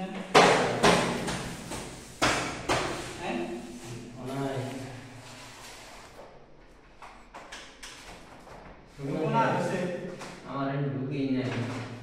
then and nine. Right. Right. Right. Right. Right. Right. Right.